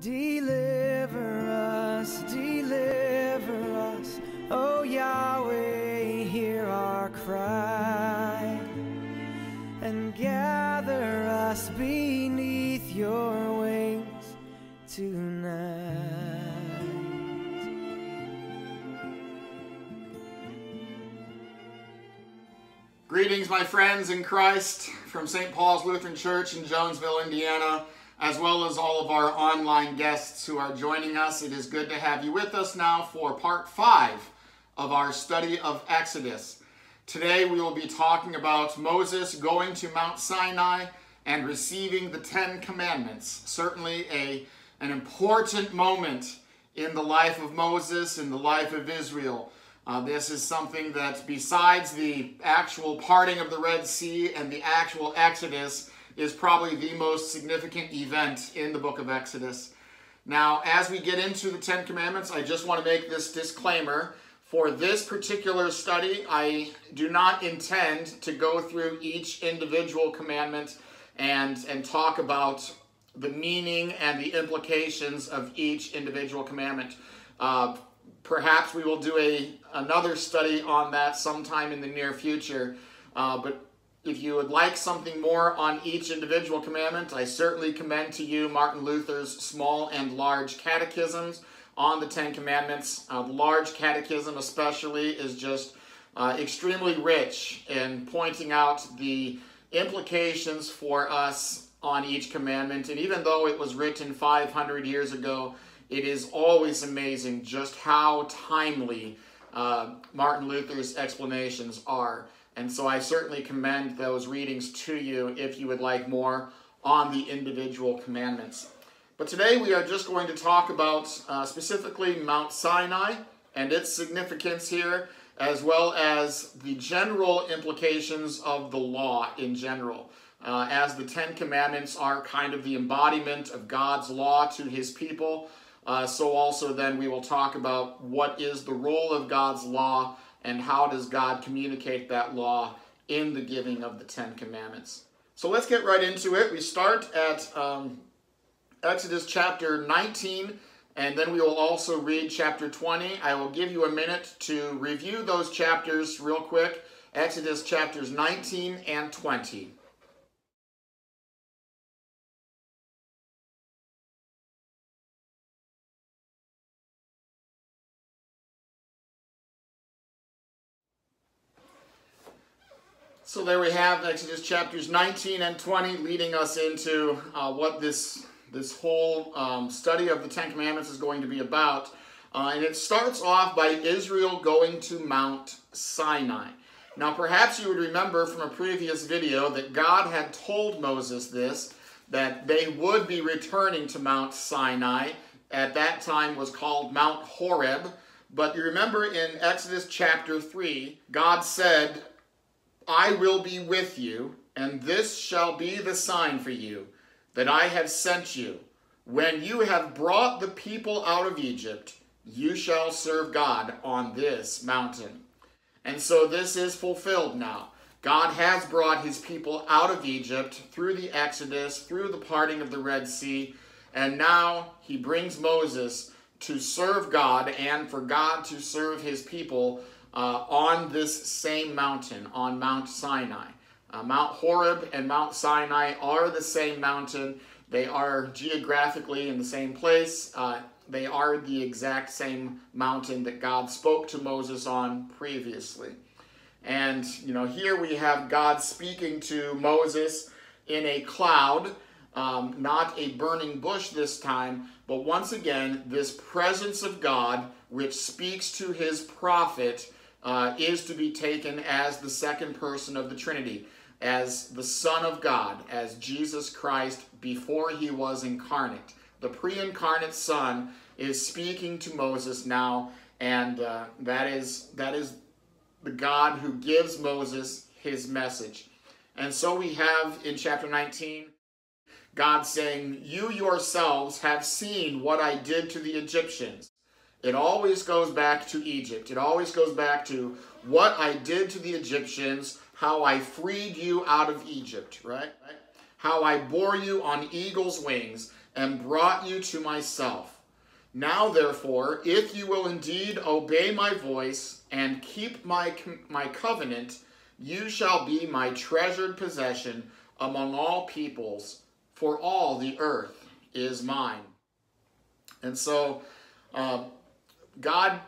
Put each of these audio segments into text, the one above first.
Deliver us, deliver us, O Yahweh, hear our cry, and gather us beneath your wings tonight. Greetings, my friends in Christ from St. Paul's Lutheran Church in Jonesville, Indiana, as well as all of our online guests who are joining us. It is good to have you with us now for part five of our study of Exodus. Today we will be talking about Moses going to Mount Sinai and receiving the Ten Commandments. Certainly a, an important moment in the life of Moses, in the life of Israel. Uh, this is something that, besides the actual parting of the Red Sea and the actual Exodus, is probably the most significant event in the book of Exodus. Now, as we get into the Ten Commandments, I just want to make this disclaimer. For this particular study, I do not intend to go through each individual commandment and, and talk about the meaning and the implications of each individual commandment. Uh, perhaps we will do a another study on that sometime in the near future. Uh, but if you would like something more on each individual commandment, I certainly commend to you Martin Luther's Small and Large Catechisms on the Ten Commandments. Uh, the Large Catechism, especially, is just uh, extremely rich in pointing out the implications for us on each commandment. And even though it was written 500 years ago, it is always amazing just how timely uh, Martin Luther's explanations are. And so I certainly commend those readings to you if you would like more on the individual commandments. But today we are just going to talk about uh, specifically Mount Sinai and its significance here, as well as the general implications of the law in general. Uh, as the Ten Commandments are kind of the embodiment of God's law to his people, uh, so also then we will talk about what is the role of God's law and how does God communicate that law in the giving of the Ten Commandments. So let's get right into it. We start at um, Exodus chapter 19 and then we will also read chapter 20. I will give you a minute to review those chapters real quick. Exodus chapters 19 and 20. So there we have Exodus chapters 19 and 20 leading us into uh, what this, this whole um, study of the Ten Commandments is going to be about. Uh, and it starts off by Israel going to Mount Sinai. Now perhaps you would remember from a previous video that God had told Moses this, that they would be returning to Mount Sinai. At that time was called Mount Horeb. But you remember in Exodus chapter 3, God said, I will be with you, and this shall be the sign for you that I have sent you. When you have brought the people out of Egypt, you shall serve God on this mountain. And so this is fulfilled now. God has brought his people out of Egypt through the Exodus, through the parting of the Red Sea, and now he brings Moses to serve God and for God to serve his people uh, on this same mountain, on Mount Sinai. Uh, Mount Horeb and Mount Sinai are the same mountain. They are geographically in the same place. Uh, they are the exact same mountain that God spoke to Moses on previously. And, you know, here we have God speaking to Moses in a cloud, um, not a burning bush this time, but once again, this presence of God which speaks to his prophet uh, is to be taken as the second person of the Trinity, as the Son of God, as Jesus Christ before he was incarnate. The pre incarnate Son is speaking to Moses now, and uh, that is that is the God who gives Moses his message. And so we have in chapter 19 God saying, You yourselves have seen what I did to the Egyptians. It always goes back to Egypt. It always goes back to what I did to the Egyptians, how I freed you out of Egypt, right? how I bore you on eagle's wings and brought you to myself. Now, therefore, if you will indeed obey my voice and keep my, my covenant, you shall be my treasured possession among all peoples, for all the earth is mine. And so, uh, God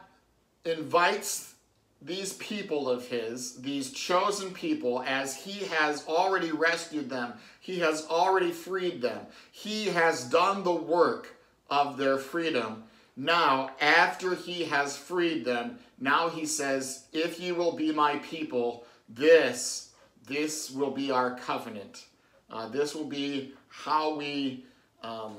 invites these people of his, these chosen people, as he has already rescued them, he has already freed them, he has done the work of their freedom. Now, after he has freed them, now he says, if you will be my people, this, this will be our covenant. Uh, this will be how we, um,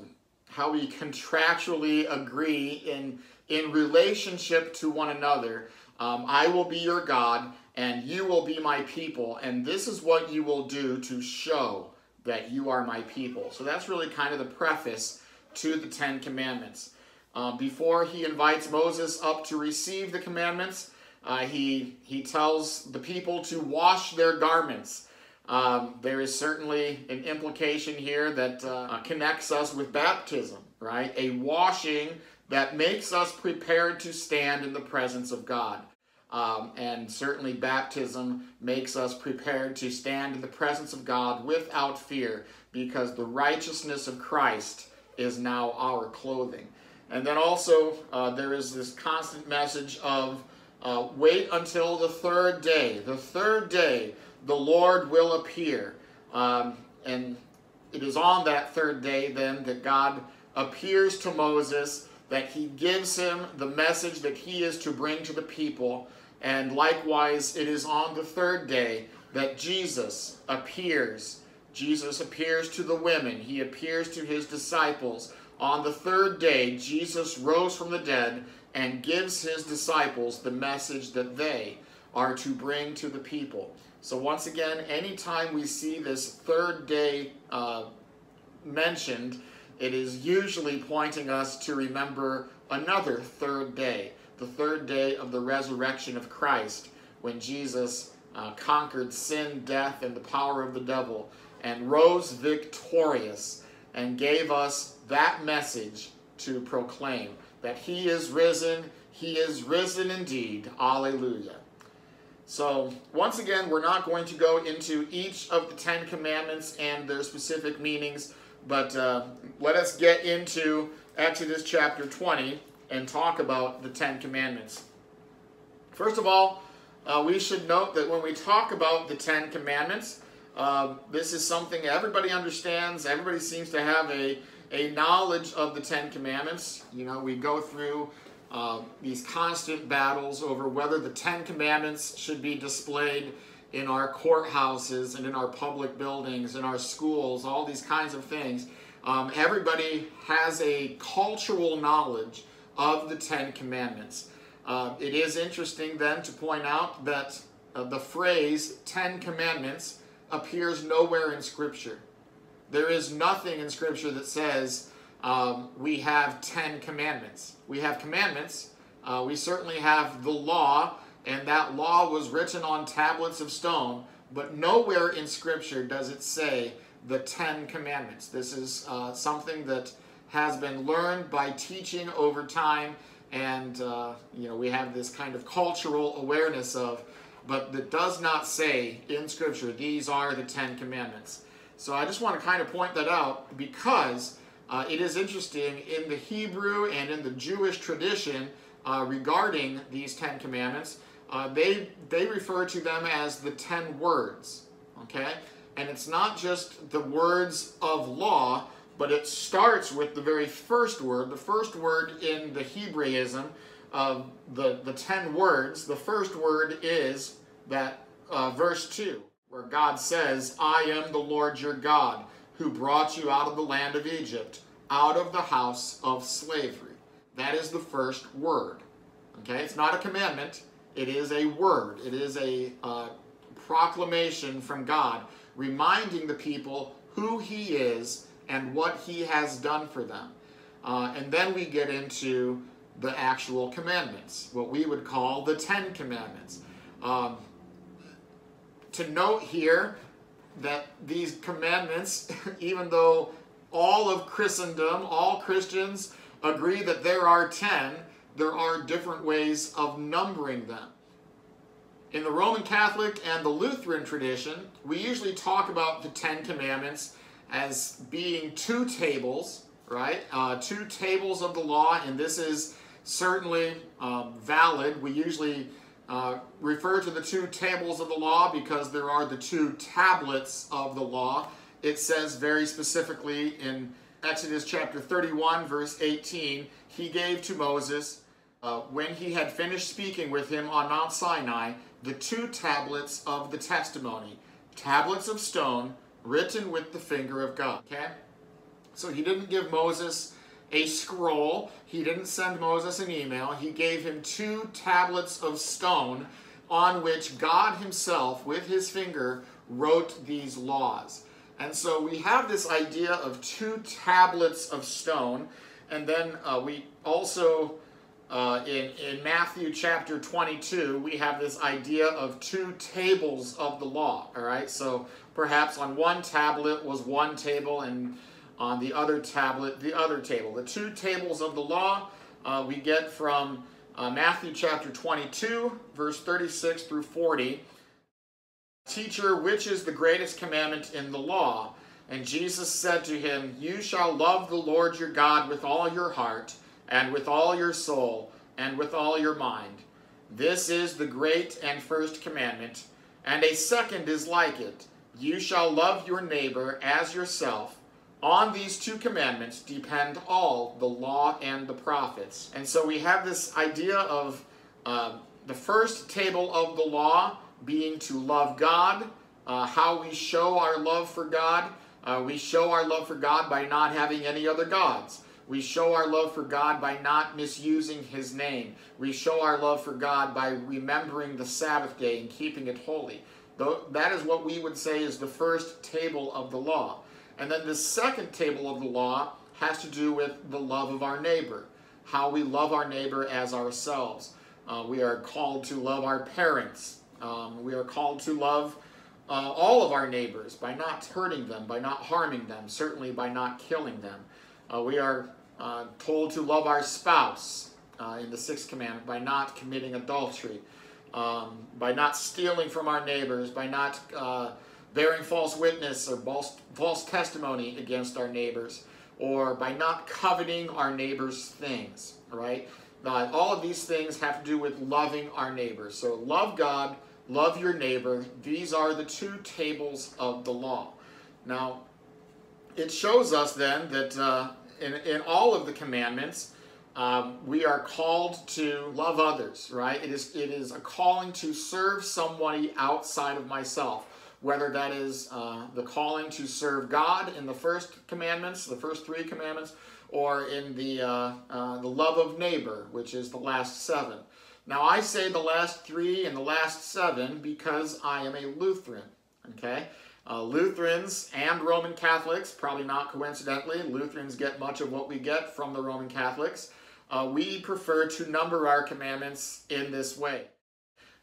how we contractually agree in, in relationship to one another um, I will be your God, and you will be my people, and this is what you will do to show that you are my people. So that's really kind of the preface to the Ten Commandments. Uh, before he invites Moses up to receive the commandments, uh, he, he tells the people to wash their garments. Um, there is certainly an implication here that uh, connects us with baptism, right? A washing that makes us prepared to stand in the presence of God. Um, and certainly baptism makes us prepared to stand in the presence of God without fear because the righteousness of Christ is now our clothing. And then also uh, there is this constant message of uh, wait until the third day. The third day the Lord will appear. Um, and it is on that third day then that God appears to Moses that he gives him the message that he is to bring to the people. And likewise, it is on the third day that Jesus appears. Jesus appears to the women, he appears to his disciples. On the third day, Jesus rose from the dead and gives his disciples the message that they are to bring to the people. So, once again, anytime we see this third day uh, mentioned, it is usually pointing us to remember another third day, the third day of the resurrection of Christ, when Jesus uh, conquered sin, death, and the power of the devil, and rose victorious, and gave us that message to proclaim that he is risen, he is risen indeed. Alleluia. So, once again, we're not going to go into each of the Ten Commandments and their specific meanings. But uh, let us get into Exodus chapter 20 and talk about the Ten Commandments. First of all, uh, we should note that when we talk about the Ten Commandments, uh, this is something everybody understands. Everybody seems to have a, a knowledge of the Ten Commandments. You know, we go through uh, these constant battles over whether the Ten Commandments should be displayed in our courthouses and in our public buildings, in our schools, all these kinds of things. Um, everybody has a cultural knowledge of the Ten Commandments. Uh, it is interesting then to point out that uh, the phrase Ten Commandments appears nowhere in Scripture. There is nothing in Scripture that says um, we have Ten Commandments. We have commandments. Uh, we certainly have the law and that law was written on tablets of stone, but nowhere in Scripture does it say the Ten Commandments. This is uh, something that has been learned by teaching over time, and uh, you know we have this kind of cultural awareness of, but that does not say in Scripture these are the Ten Commandments. So I just want to kind of point that out because uh, it is interesting in the Hebrew and in the Jewish tradition uh, regarding these Ten Commandments. Uh, they, they refer to them as the ten words, okay? And it's not just the words of law, but it starts with the very first word. The first word in the Hebraism of the, the ten words, the first word is that uh, verse 2, where God says, I am the Lord your God, who brought you out of the land of Egypt, out of the house of slavery. That is the first word. Okay, it's not a commandment, it is a word, it is a uh, proclamation from God reminding the people who He is and what He has done for them. Uh, and then we get into the actual commandments, what we would call the Ten Commandments. Um, to note here, that these commandments, even though all of Christendom, all Christians agree that there are 10, there are different ways of numbering them. In the Roman Catholic and the Lutheran tradition, we usually talk about the Ten Commandments as being two tables, right? Uh, two tables of the law, and this is certainly um, valid. We usually uh, refer to the two tables of the law because there are the two tablets of the law. It says very specifically in Exodus chapter 31, verse 18, he gave to Moses, uh, when he had finished speaking with him on Mount Sinai, the two tablets of the testimony, tablets of stone written with the finger of God. Okay? So he didn't give Moses a scroll. He didn't send Moses an email. He gave him two tablets of stone on which God himself, with his finger, wrote these laws. And so we have this idea of two tablets of stone. And then uh, we also uh, in, in Matthew chapter 22, we have this idea of two tables of the law, all right? So perhaps on one tablet was one table, and on the other tablet, the other table. The two tables of the law uh, we get from uh, Matthew chapter 22, verse 36 through 40. Teacher, which is the greatest commandment in the law? And Jesus said to him, You shall love the Lord your God with all your heart and with all your soul, and with all your mind. This is the great and first commandment, and a second is like it. You shall love your neighbor as yourself. On these two commandments depend all the law and the prophets. And so we have this idea of uh, the first table of the law being to love God, uh, how we show our love for God. Uh, we show our love for God by not having any other gods. We show our love for God by not misusing His name. We show our love for God by remembering the Sabbath day and keeping it holy. That is what we would say is the first table of the law. And then the second table of the law has to do with the love of our neighbor, how we love our neighbor as ourselves. Uh, we are called to love our parents. Um, we are called to love uh, all of our neighbors by not hurting them, by not harming them, certainly by not killing them. Uh, we are uh, told to love our spouse uh, in the sixth commandment by not committing adultery, um, by not stealing from our neighbors, by not bearing false witness or false, false testimony against our neighbors, or by not coveting our neighbor's things, right? Uh, all of these things have to do with loving our neighbors. So love God, love your neighbor. These are the two tables of the law. Now, it shows us then that uh, in, in all of the commandments, um, we are called to love others, right? It is, it is a calling to serve somebody outside of myself, whether that is uh, the calling to serve God in the first commandments, the first three commandments, or in the, uh, uh, the love of neighbor, which is the last seven. Now, I say the last three and the last seven because I am a Lutheran, okay? Uh, Lutherans and Roman Catholics, probably not coincidentally, Lutherans get much of what we get from the Roman Catholics. Uh, we prefer to number our commandments in this way.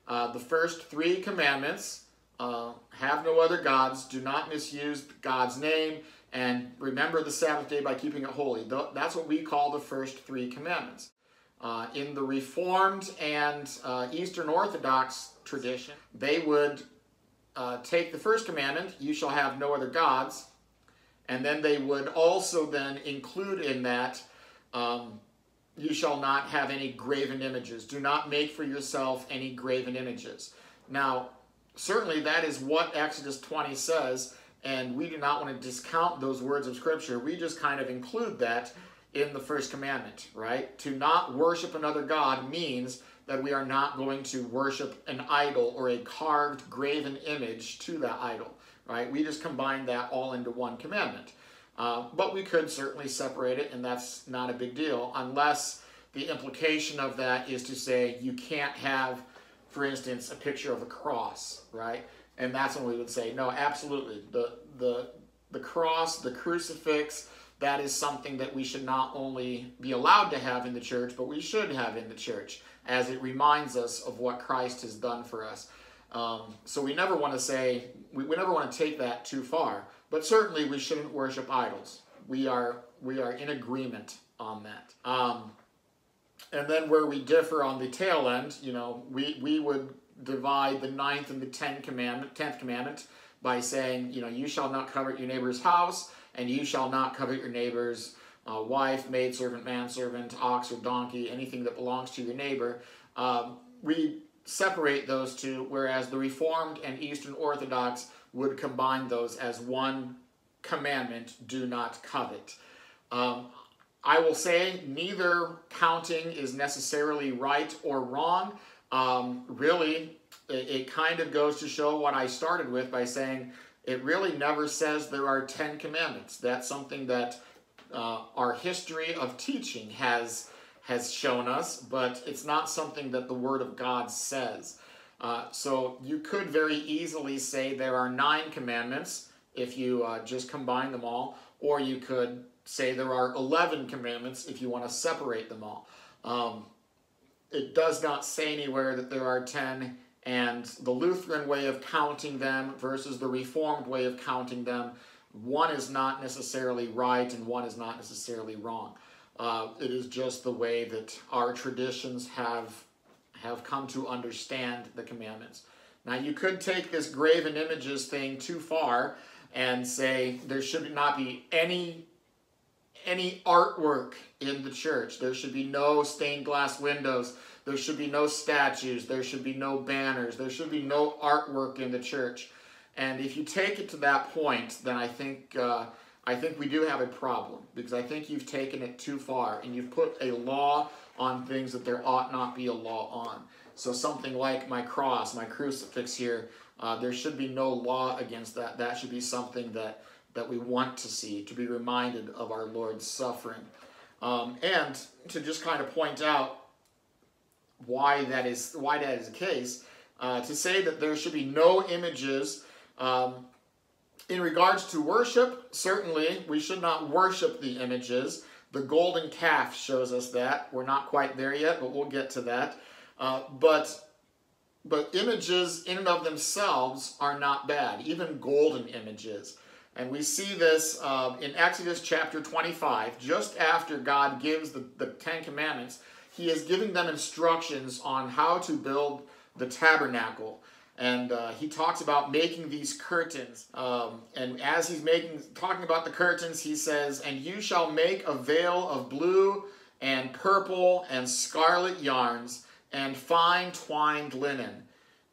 Uh, the first three commandments uh, have no other gods, do not misuse God's name, and remember the Sabbath day by keeping it holy. That's what we call the first three commandments. Uh, in the Reformed and uh, Eastern Orthodox tradition, they would uh, take the first commandment, you shall have no other gods, and then they would also then include in that, um, you shall not have any graven images. Do not make for yourself any graven images. Now, certainly that is what Exodus 20 says, and we do not want to discount those words of Scripture. We just kind of include that in the first commandment, right? To not worship another God means that we are not going to worship an idol or a carved graven image to that idol, right? We just combine that all into one commandment. Uh, but we could certainly separate it, and that's not a big deal, unless the implication of that is to say you can't have, for instance, a picture of a cross, right? And that's when we would say, no, absolutely. The, the, the cross, the crucifix, that is something that we should not only be allowed to have in the church, but we should have in the church as it reminds us of what Christ has done for us. Um, so we never want to say, we, we never want to take that too far. But certainly we shouldn't worship idols. We are, we are in agreement on that. Um, and then where we differ on the tail end, you know, we, we would divide the ninth and the tenth commandment, tenth commandment by saying, you know, you shall not covet your neighbor's house, and you shall not covet your neighbor's uh, wife, maidservant, manservant, ox or donkey, anything that belongs to your neighbor. Um, we separate those two, whereas the Reformed and Eastern Orthodox would combine those as one commandment, do not covet. Um, I will say neither counting is necessarily right or wrong. Um, really, it, it kind of goes to show what I started with by saying it really never says there are 10 commandments. That's something that uh, our history of teaching has has shown us, but it's not something that the Word of God says. Uh, so you could very easily say there are nine commandments if you uh, just combine them all, or you could say there are 11 commandments if you want to separate them all. Um, it does not say anywhere that there are 10, and the Lutheran way of counting them versus the Reformed way of counting them, one is not necessarily right and one is not necessarily wrong. Uh, it is just the way that our traditions have have come to understand the commandments. Now you could take this graven images thing too far and say there should not be any any artwork in the church. There should be no stained glass windows. There should be no statues. There should be no banners. There should be no artwork in the church. And if you take it to that point, then I think uh, I think we do have a problem because I think you've taken it too far and you've put a law on things that there ought not be a law on. So something like my cross, my crucifix here, uh, there should be no law against that. That should be something that that we want to see, to be reminded of our Lord's suffering. Um, and to just kind of point out why that is, why that is the case, uh, to say that there should be no images um, in regards to worship, certainly we should not worship the images. The golden calf shows us that. We're not quite there yet, but we'll get to that. Uh, but but images in and of themselves are not bad, even golden images. And we see this uh, in Exodus chapter 25, just after God gives the, the Ten Commandments, he is giving them instructions on how to build the tabernacle. And uh, he talks about making these curtains. Um, and as he's making, talking about the curtains, he says, And you shall make a veil of blue and purple and scarlet yarns and fine twined linen.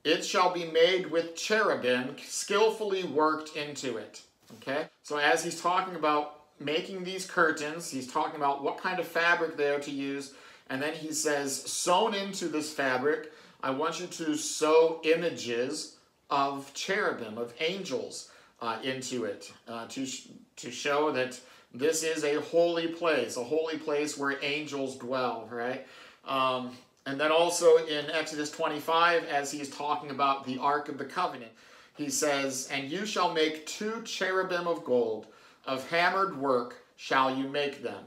It shall be made with cherubim skillfully worked into it. Okay? So as he's talking about making these curtains, he's talking about what kind of fabric they are to use. And then he says, sewn into this fabric, I want you to sew images of cherubim, of angels uh, into it uh, to, to show that this is a holy place, a holy place where angels dwell, right? Um, and then also in Exodus 25, as he's talking about the Ark of the Covenant, he says, And you shall make two cherubim of gold, of hammered work shall you make them.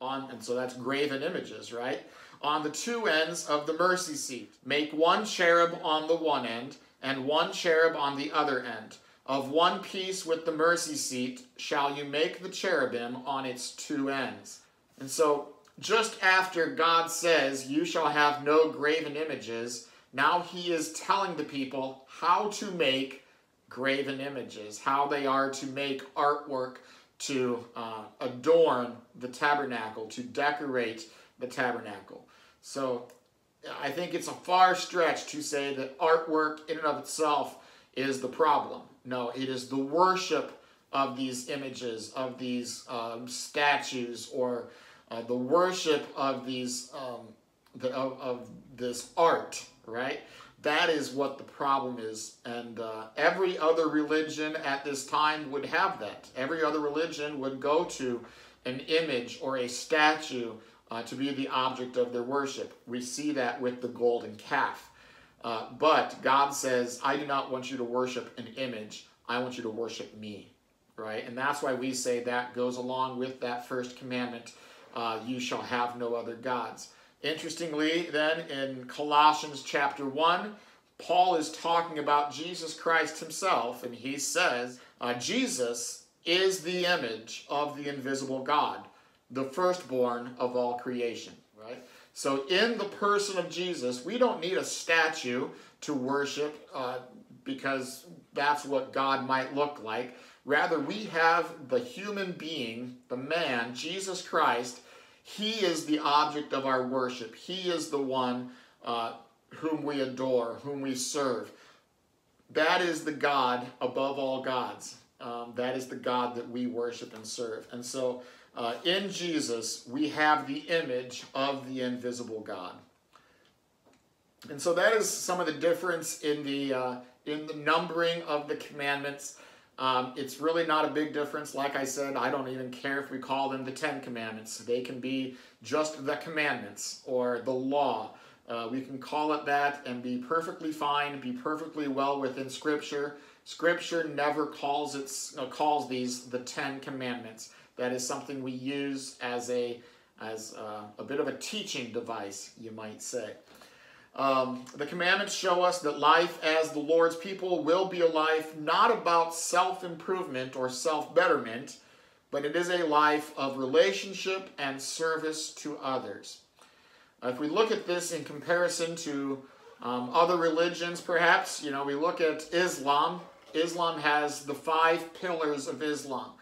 On, and so that's graven images, right? On the two ends of the mercy seat. Make one cherub on the one end, and one cherub on the other end. Of one piece with the mercy seat shall you make the cherubim on its two ends. And so, just after God says, You shall have no graven images, now he is telling the people how to make graven images, how they are to make artwork to uh, adorn the tabernacle, to decorate the tabernacle. So I think it's a far stretch to say that artwork in and of itself is the problem. No, it is the worship of these images, of these um, statues, or uh, the worship of these um, the, of, of this art right? That is what the problem is. And uh, every other religion at this time would have that. Every other religion would go to an image or a statue uh, to be the object of their worship. We see that with the golden calf. Uh, but God says, I do not want you to worship an image. I want you to worship me, right? And that's why we say that goes along with that first commandment, uh, you shall have no other gods. Interestingly, then, in Colossians chapter 1, Paul is talking about Jesus Christ himself, and he says, uh, Jesus is the image of the invisible God, the firstborn of all creation, right? So, in the person of Jesus, we don't need a statue to worship uh, because that's what God might look like. Rather, we have the human being, the man, Jesus Christ. He is the object of our worship. He is the one uh, whom we adore, whom we serve. That is the God above all gods. Um, that is the God that we worship and serve. And so, uh, in Jesus, we have the image of the invisible God. And so that is some of the difference in the uh, in the numbering of the commandments. Um, it's really not a big difference. Like I said, I don't even care if we call them the Ten Commandments. They can be just the commandments or the law. Uh, we can call it that and be perfectly fine, be perfectly well within Scripture. Scripture never calls it uh, calls these the Ten Commandments. That is something we use as a as uh, a bit of a teaching device, you might say. Um, the commandments show us that life as the Lord's people will be a life not about self improvement or self betterment, but it is a life of relationship and service to others. If we look at this in comparison to um, other religions, perhaps, you know, we look at Islam. Islam has the five pillars of Islam.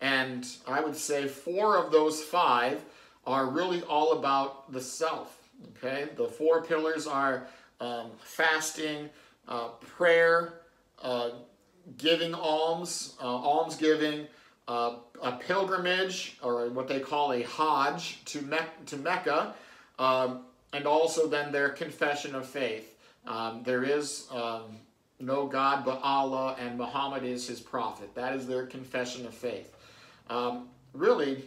And I would say four of those five are really all about the self. Okay, the four pillars are um, fasting, uh, prayer, uh, giving alms, uh, alms giving, uh, a pilgrimage, or what they call a Hajj to, Me- to Mecca, um, and also then their confession of faith. Um, there is um, no God but Allah, and Muhammad is his prophet. That is their confession of faith. Um, really,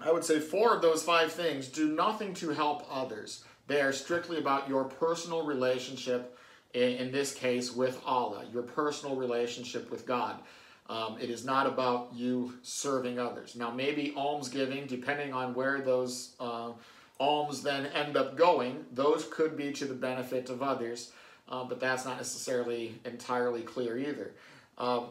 I would say four of those five things do nothing to help others. They are strictly about your personal relationship, in, in this case with Allah, your personal relationship with God. Um, it is not about you serving others. Now, maybe almsgiving, depending on where those uh, alms then end up going, those could be to the benefit of others, uh, but that's not necessarily entirely clear either. Um,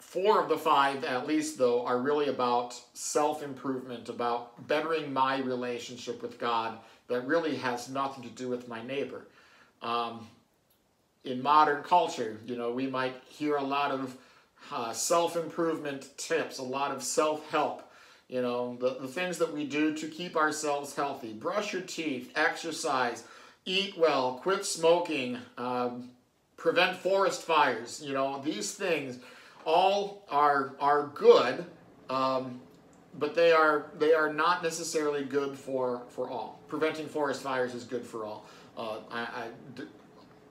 four of the five, at least, though, are really about self improvement, about bettering my relationship with God that really has nothing to do with my neighbor. Um, in modern culture, you know, we might hear a lot of uh, self improvement tips, a lot of self help. You know, the, the things that we do to keep ourselves healthy brush your teeth, exercise, eat well, quit smoking, um, prevent forest fires. You know, these things all are are good, um, but they are they are not necessarily good for for all. Preventing forest fires is good for all. Uh, I,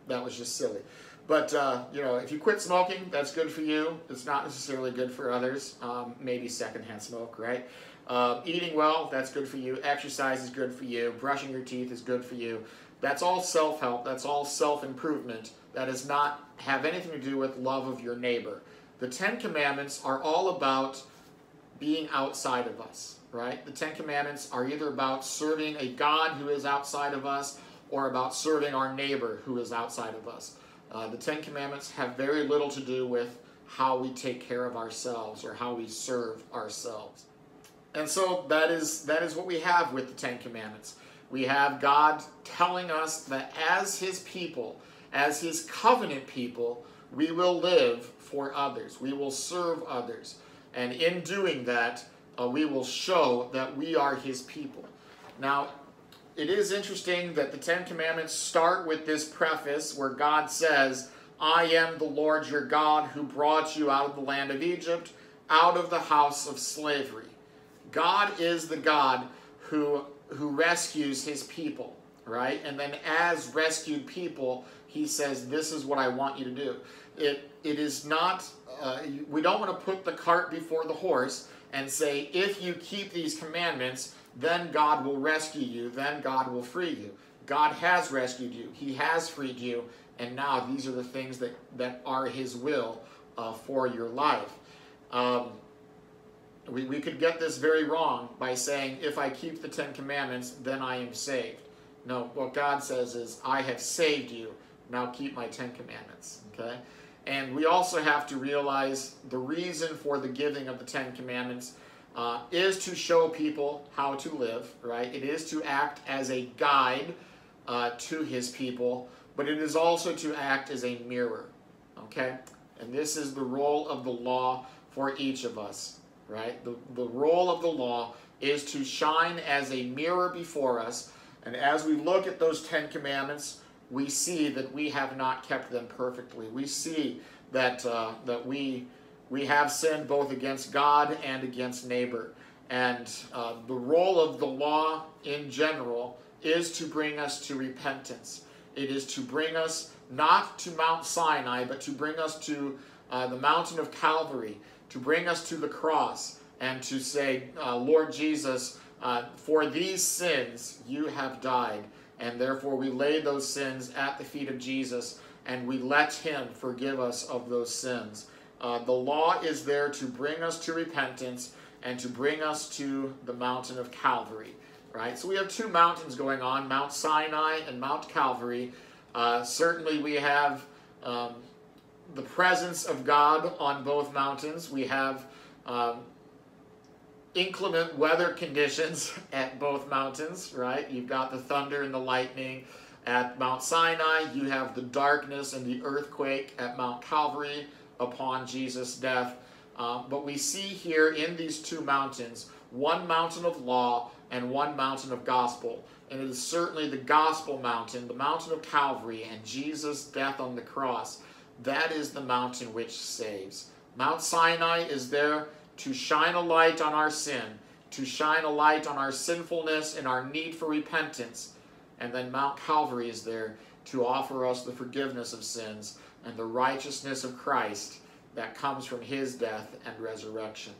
that was just silly. But uh, you know, if you quit smoking, that's good for you. It's not necessarily good for others. Um, maybe secondhand smoke, right? Uh, eating well, that's good for you. Exercise is good for you. Brushing your teeth is good for you. That's all self-help. That's all self-improvement. That does not have anything to do with love of your neighbor. The Ten Commandments are all about being outside of us, right? The Ten Commandments are either about serving a God who is outside of us or about serving our neighbor who is outside of us. Uh, the Ten Commandments have very little to do with how we take care of ourselves or how we serve ourselves. And so that is that is what we have with the Ten Commandments. We have God telling us that as his people, as his covenant people, we will live for others. We will serve others. And in doing that, uh, we will show that we are his people. Now, it is interesting that the Ten Commandments start with this preface where God says, I am the Lord your God who brought you out of the land of Egypt, out of the house of slavery. God is the God who, who rescues his people, right? And then as rescued people, he says, This is what I want you to do. It, it is not, uh, we don't want to put the cart before the horse and say, If you keep these commandments, then God will rescue you, then God will free you. God has rescued you, He has freed you, and now these are the things that, that are His will uh, for your life. Um, we, we could get this very wrong by saying, if I keep the Ten Commandments, then I am saved. No, what God says is, I have saved you, Now keep my Ten Commandments. Okay? And we also have to realize the reason for the giving of the Ten Commandments uh, is to show people how to live, right? It is to act as a guide uh, to his people, but it is also to act as a mirror, okay? And this is the role of the law for each of us, right? The, the role of the law is to shine as a mirror before us. And as we look at those Ten Commandments, we see that we have not kept them perfectly. We see that, uh, that we, we have sinned both against God and against neighbor. And uh, the role of the law in general is to bring us to repentance. It is to bring us not to Mount Sinai, but to bring us to uh, the mountain of Calvary, to bring us to the cross, and to say, uh, Lord Jesus, uh, for these sins you have died. And therefore we lay those sins at the feet of Jesus and we let him forgive us of those sins. Uh, the law is there to bring us to repentance and to bring us to the mountain of Calvary right? So we have two mountains going on, Mount Sinai and Mount Calvary. Uh, certainly we have um, the presence of God on both mountains. We have um, inclement weather conditions at both mountains, right? You've got the thunder and the lightning at Mount Sinai. You have the darkness and the earthquake at Mount Calvary upon Jesus' death. Uh, but we see here in these two mountains, one mountain of law and one mountain of gospel. And it is certainly the gospel mountain, the mountain of Calvary, and Jesus' death on the cross. That is the mountain which saves. Mount Sinai is there to shine a light on our sin, to shine a light on our sinfulness and our need for repentance. And then Mount Calvary is there to offer us the forgiveness of sins and the righteousness of Christ that comes from his death and resurrection.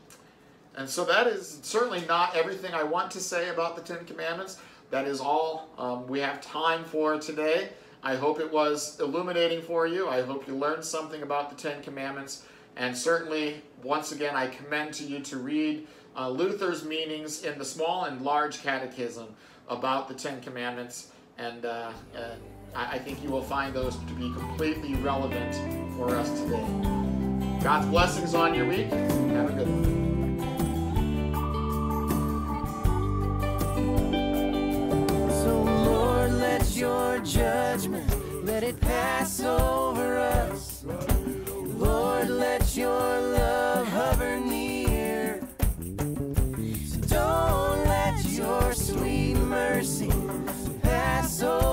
And so that is certainly not everything I want to say about the Ten Commandments. That is all um, we have time for today. I hope it was illuminating for you. I hope you learned something about the Ten Commandments. And certainly, once again, I commend to you to read uh, Luther's meanings in the small and large catechism about the Ten Commandments. And uh, uh, I think you will find those to be completely relevant for us today. God's blessings on your week. Have a good one. your judgment, let it pass over us. Lord, let your love hover near. Don't let your sweet mercy pass over.